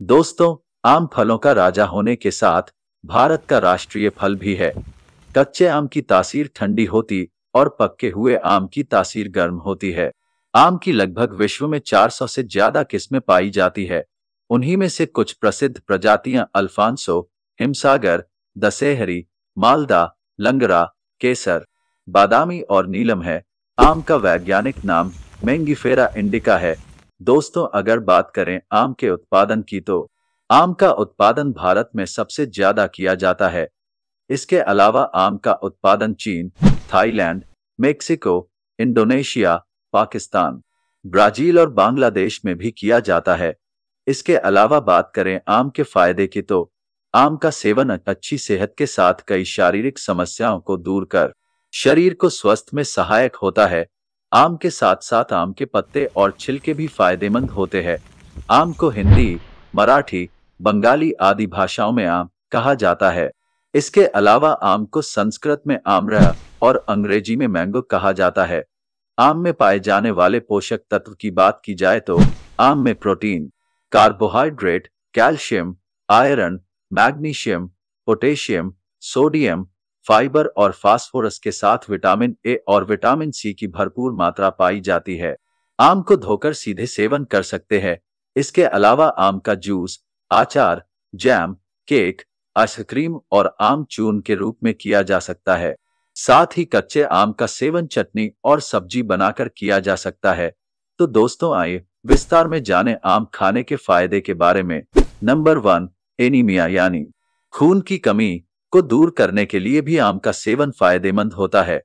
दोस्तों, आम फलों का राजा होने के साथ भारत का राष्ट्रीय फल भी है। कच्चे आम की तासीर ठंडी होती और पक्के हुए आम की तासीर गर्म होती है। आम की लगभग विश्व में 400 से ज़्यादा किस्में पाई जाती है। उन्हीं में से कुछ प्रसिद्ध प्रजातियाँ अल्फांसो, हिमसागर, दशहरी, मालदा लंगरा केसर, बादामी और नीलम है। आम का वैज्ञानिक नाम मैंगीफेरा इंडिका है। दोस्तों, अगर बात करें आम के उत्पादन की तो आम का उत्पादन भारत में सबसे ज़्यादा किया जाता है। इसके अलावा आम का उत्पादन चीन, Thailand, Mexico, Indonesia, Pakistan, Brazil और बांग्लादेश में भी किया जाता है। इसके अलावा बात करें आम के फ़ायदे की तो आम का सेवन अच्छी सेहत के साथ कई शारीरिक समस्याओं को दूर कर, शरीर को स्वस्थ में सहायक होता है। आम के साथ साथ आम के पत्ते और छिलके भी फ़ायदेमंद होते हैं। आम को हिंदी, मराठी, बंगाली आदि भाषाओं में आम कहा जाता है। इसके अलावा आम को संस्कृत में आम्र और अंग्रेज़ी में मैंगो कहा जाता है। आम में पाए जाने वाले पोषक तत्व की बात की जाए तो आम में protein, carbohydrate, calcium, iron, magnesium, potassium, sodium fibre और फास्फोरस के साथ विटामिन ए और विटामिन सी की भरपूर मात्रा पाई जाती है। आम को धोकर सीधे सेवन कर सकते हैं। इसके अलावा आम का जूस, आचार, जैम, केक, आइसक्रीम और आम चून के रूप में किया जा सकता है। साथ ही कच्चे आम का सेवन चटनी और सब्ज़ी बनाकर किया जा सकता है। तो दोस्तों आइए विस्तार में जाने आम खाने के फ़ायदे के बारे में। नंबर वन, एनीमिया यानी, खून की कमी। को दूर करने के लिए भी आम का सेवन फ़ायदेमंद होता है।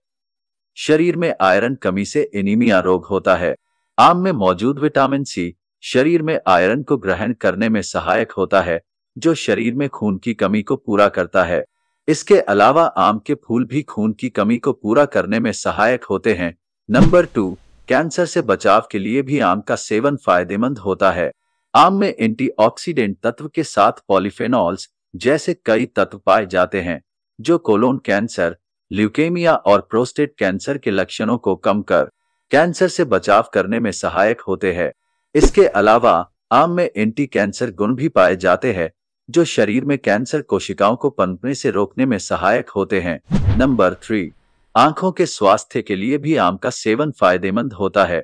शरीर में आयरन कमी से एनीमिया रोग होता है। आम में मौजूद विटामिन सी शरीर में आयरन को ग्रहण करने में सहायक होता है, जो शरीर में खून की कमी को पूरा करता है। इसके अलावा आम के फूल भी खून की कमी को पूरा करने में सहायक होते हैं। नंबर टू, कैंसर से बचाव के लिए भी आम का सेवन फ़ायदेमंद होता है। आम में एंटीऑक्सीडेंट तत्व के साथ पॉलीफेनॉल्स जैसे कई तत्व पाए जाते हैं, जो कोलोन कैंसर, ल्यूकेमिया और प्रोस्टेट कैंसर के लक्षणों को कम कर, कैंसर से बचाव करने में सहायक होते हैं। इसके अलावा, आम में एंटी कैंसर गुण भी पाए जाते हैं, जो शरीर में कैंसर कोशिकाओं को पनपने से रोकने में सहायक होते हैं। नंबर थ्री, आँखों के स्वास्थ्य के लिए भी आम का सेवन फ़ायदेमंद होता है।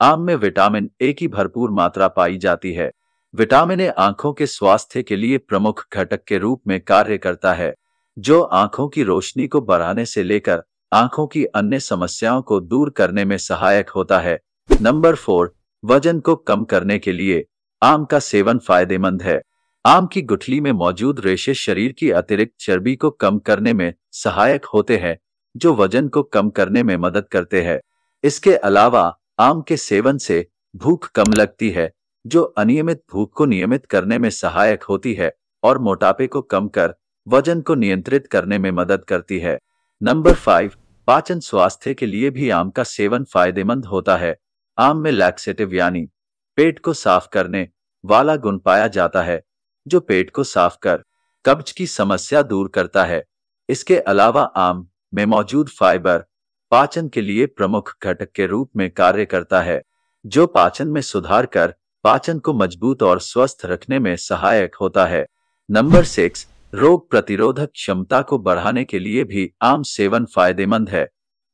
आम में विटामिन ए की भरपूर मात्रा पाई जाती है। विटामिन ए आँखों के स्वास्थ्य के लिए प्रमुख घटक के रूप में कार्य करता है, जो आँखों की रोशनी को बढ़ाने से लेकर आँखों की अन्य समस्याओं को दूर करने में सहायक होता है। नंबर फोर, वज़न को कम करने के लिए आम का सेवन फ़ायदेमंद है। आम की गुठली में मौजूद रेशे शरीर की अतिरिक्त चर्बी को कम करने में सहायक होते हैं, जो वज़न को कम करने में मदद करते हैं। इसके अलावा आम के सेवन से भूख कम लगती है जो अनियमित भूख को नियमित करने में सहायक होती है और मोटापे को कम कर, वज़न को नियंत्रित करने में मदद करती है। नंबर फाइव, पाचन स्वास्थ्य के लिए भी आम का सेवन फ़ायदेमंद होता है। आम में लैक्सेटिव यानी पेट को साफ़ करने वाला गुण पाया जाता है, जो पेट को साफ़ कर, कब्ज की समस्या दूर करता है। इसके अलावा आम में मौजूद फाइबर पाचन के लिए प्रमुख घटक के रूप में कार्य करता है, जो पाचन में सुधार कर पाचन को मज़बूत और स्वस्थ रखने में सहायक होता है। नंबर सिक्स, रोग प्रतिरोधक क्षमता को बढ़ाने के लिए भी आम सेवन फ़ायदेमंद है।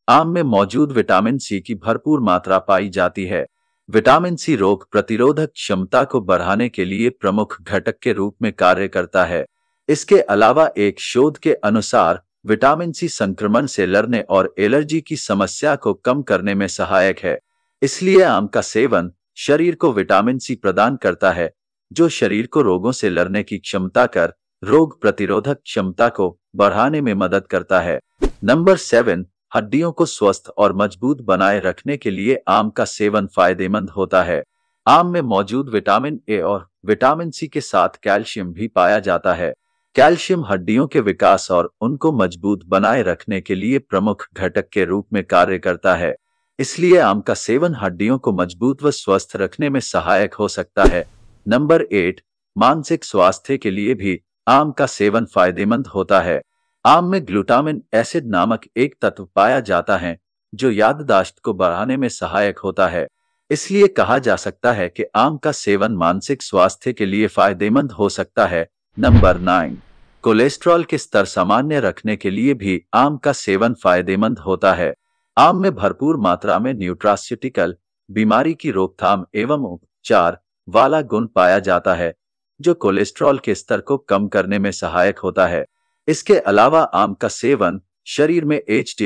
आम में मौजूद विटामिन सी की भरपूर मात्रा पाई जाती है। विटामिन सी रोग प्रतिरोधक क्षमता को बढ़ाने के लिए प्रमुख घटक के रूप में कार्य करता है। इसके अलावा एक शोध के अनुसार, विटामिन सी संक्रमण से लड़ने और एलर्जी की समस्या को कम करने में सहायक है। इसलिए आम का सेवन शरीर को विटामिन सी प्रदान करता है, जो शरीर को रोगों से लड़ने की क्षमता कर, रोग प्रतिरोधक क्षमता को बढ़ाने में मदद करता है। नंबर सेवन, हड्डियों को स्वस्थ और मज़बूत बनाए रखने के लिए आम का सेवन फ़ायदेमंद होता है। आम में मौजूद विटामिन ए और विटामिन सी के साथ कैल्शियम भी पाया जाता है। कैल्शियम हड्डियों के विकास और उनको मज़बूत बनाए रखने के लिए प्रमुख घटक के रूप में कार्य करता है। इसलिए आम का सेवन हड्डियों को मज़बूत व स्वस्थ रखने में सहायक हो सकता है। नंबर एट, मानसिक स्वास्थ्य के लिए भी आम का सेवन फ़ायदेमंद होता है। आम में ग्लूटामिन एसिड नामक एक तत्व पाया जाता है, जो याददाश्त को बढ़ाने में सहायक होता है। इसलिए कहा जा सकता है कि आम का सेवन मानसिक स्वास्थ्य के लिए फ़ायदेमंद हो सकता है। नंबर नाइन, कोलेस्ट्रॉल के स्तर सामान्य रखने के लिए भी आम का सेवन फ़ायदेमंद होता है। आम में भरपूर मात्रा में न्यूट्रास्यूटिकल बीमारी की रोकथाम एवं उपचार वाला गुण पाया जाता है, जो कोलेस्ट्रॉल के स्तर को कम करने में सहायक होता है। इसके अलावा आम का सेवन शरीर में एच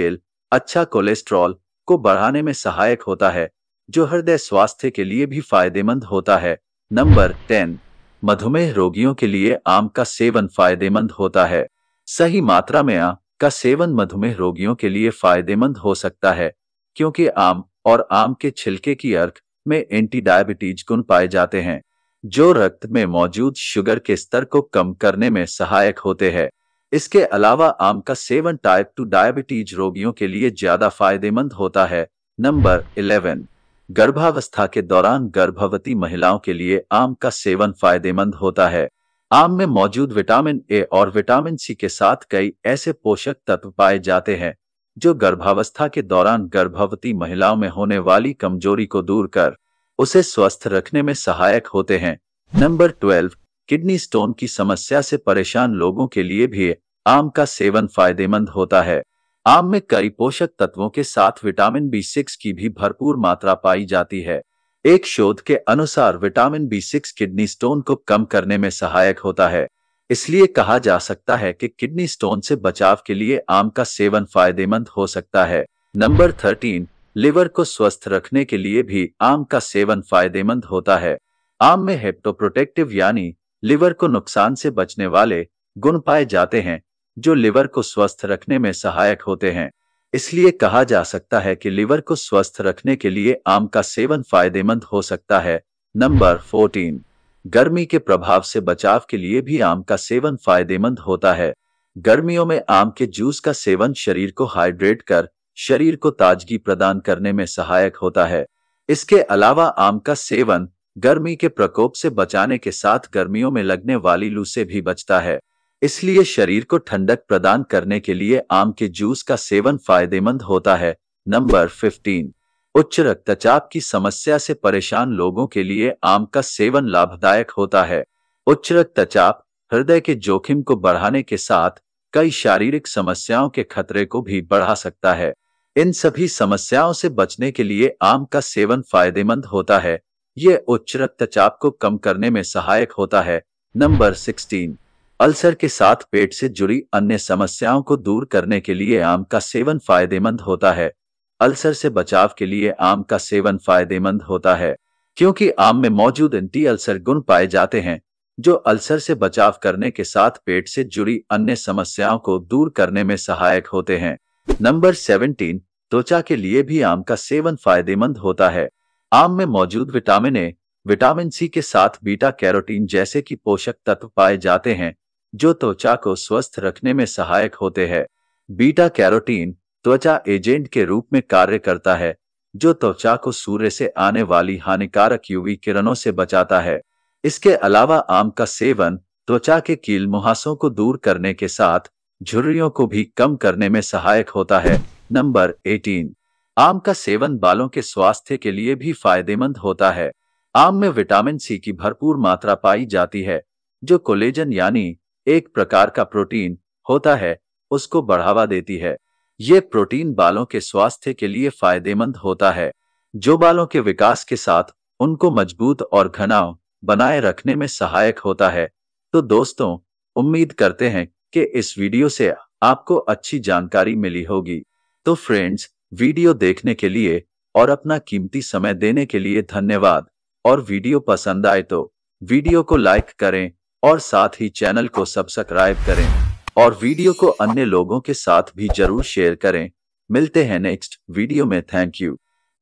अच्छा कोलेस्ट्रॉल को बढ़ाने में सहायक होता है, जो हृदय स्वास्थ्य के लिए भी फ़ायदेमंद होता है। नंबर टेन, मधुमेह रोगियों के लिए आम का सेवन फ़ायदेमंद होता है। सही मात्रा में आम का सेवन मधुमेह रोगियों के लिए फ़ायदेमंद हो सकता है, क्योंकि आम और आम के छिलके की अर्क में एंटी डायबिटीज़ गुण पाए जाते हैं, जो रक्त में मौजूद शुगर के स्तर को कम करने में सहायक होते हैं। इसके अलावा आम का सेवन टाइप टू डायबिटीज़ रोगियों के लिए ज़्यादा फ़ायदेमंद होता है। नंबर इलेवन, गर्भावस्था के दौरान गर्भवती महिलाओं के लिए आम का सेवन फ़ायदेमंद होता है। आम में मौजूद विटामिन ए और विटामिन सी के साथ कई ऐसे पोषक तत्व पाए जाते हैं, जो गर्भावस्था के दौरान गर्भवती महिलाओं में होने वाली कमज़ोरी को दूर कर उसे स्वस्थ रखने में सहायक होते हैं। नंबर ट्वेल्व, किडनी स्टोन की समस्या से परेशान लोगों के लिए भी आम का सेवन फ़ायदेमंद होता है। आम में कई पोषक तत्वों के साथ विटामिन बी सिक्स की भी भरपूर मात्रा पाई जाती है। एक शोध के अनुसार vitamin B six kidney stone को कम करने में सहायक होता है। इसलिए कहा जा सकता है कि किडनी स्टोन से बचाव के लिए आम का सेवन फ़ायदेमंद हो सकता है। नंबर थर्टीन, लिवर को स्वस्थ रखने के लिए भी आम का सेवन फ़ायदेमंद होता है। आम में हेप्टोप्रोटेक्टिव यानी लिवर को नुकसान से बचने वाले गुण पाए जाते हैं, जो लिवर को स्वस्थ रखने में सहायक होते हैं। इसलिए कहा जा सकता है कि लिवर को स्वस्थ रखने के लिए आम का सेवन फ़ायदेमंद हो सकता है। Number fourteen. गर्मी के प्रभाव से बचाव के लिए भी आम का सेवन फ़ायदेमंद होता है। गर्मियों में आम के जूस का सेवन शरीर को हाइड्रेट कर, शरीर को ताजगी प्रदान करने में सहायक होता है। इसके अलावा आम का सेवन गर्मी के प्रकोप से बचाने के साथ गर्मियों में लगने वाली लू से भी बचता है। इसलिए शरीर को ठंडक प्रदान करने के लिए आम के जूस का सेवन फ़ायदेमंद होता है। Number fifteen. उच्च रक्तचाप की समस्या से परेशान लोगों के लिए आम का सेवन लाभदायक होता है। उच्च रक्तचाप हृदय के जोखिम को बढ़ाने के साथ कई शारीरिक समस्याओं के खतरे को भी बढ़ा सकता है। इन सभी समस्याओं से बचने के लिए आम का सेवन फ़ायदेमंद होता है। ये उच्च रक्तचाप को कम करने में सहायक होता है। Number sixteen. अल्सर के साथ पेट से जुड़ी अन्य समस्याओं को दूर करने के लिए आम का सेवन फ़ायदेमंद होता है। अल्सर से बचाव के लिए आम का सेवन फ़ायदेमंद होता है, क्योंकि आम में मौजूद एंटी अल्सर गुण पाए जाते हैं, जो अल्सर से बचाव करने के साथ पेट से जुड़ी अन्य समस्याओं को दूर करने में सहायक होते हैं। नंबर सेवनटीन त्वचा के लिए भी आम का सेवन फ़ायदेमंद होता है। आम में मौजूद विटामिन ए, विटामिन सी के साथ बीटा कैरोटीन जैसे कि पोषक तत्व पाए जाते हैं जो त्वचा को स्वस्थ रखने में सहायक होते हैं। बीटा कैरोटीन त्वचा एजेंट के रूप में कार्य करता है, जो त्वचा को सूर्य से आने वाली हानिकारक यूवी किरणों से बचाता है। इसके अलावा आम का सेवन त्वचा के कील मुहासों को दूर करने के साथ झुर्रियों को भी कम करने में सहायक होता है। नंबर 18 आम का सेवन बालों के स्वास्थ्य के लिए भी फ़ायदेमंद होता है। आम में विटामिन सी की भरपूर मात्रा पाई जाती है, जो कोलेजन यानी एक प्रकार का प्रोटीन होता है, उसको बढ़ावा देती है। ये प्रोटीन बालों के स्वास्थ्य के लिए फ़ायदेमंद होता है। जो बालों के विकास के साथ उनको मज़बूत और घनाव बनाए रखने में सहायक होता है। तो दोस्तों, उम्मीद करते हैं कि इस वीडियो से आपको अच्छी जानकारी मिली होगी। तो फ्रेंड्स, वीडियो देखने के लिए और अपना कीमती समय देने के लिए धन्यवाद। और वीडियो पसंद आए तो वीडियो को लाइक करें और साथ ही चैनल को सब्सक्राइब करें और वीडियो को अन्य लोगों के साथ भी ज़रूर शेयर करें। मिलते हैं नेक्स्ट वीडियो में। Thank you